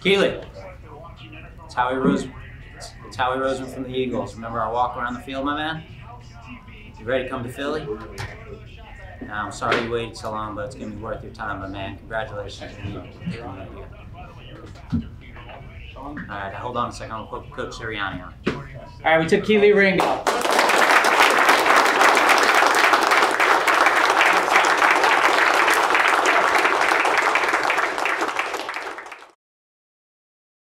Kelee. It's Howie Rose. It's Howie Roseman from the Eagles. Remember our walk around the field, my man? You ready to come to Philly? No, I'm sorry you waited so long, but it's gonna be worth your time, my man. Congratulations. All right, hold on a second. I'll put Coach Sirianni on. All right, we took Kelee Ringo.